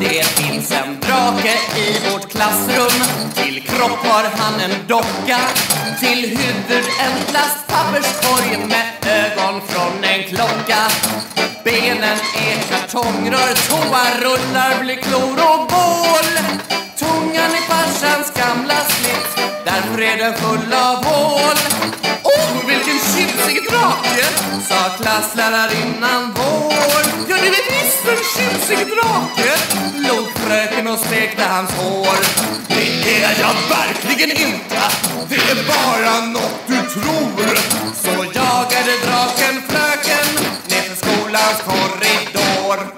Det finns en drake i vårt klassrum. Till kropp har han en docka, till huvud en plastpapperskorg med ögon från en klocka. Benen är kartongrör, toarullar blir klor och bål. Tungan är farsans gamla slips, därför är den full av hål. Åh, vilken tjusig drake, sa klasslärarinnan vår sig drake log fröken och stekte hans hår. Det är jag verkligen inte, det är bara nåt du tror. Så jagade draken fröken ner till skolans korridor.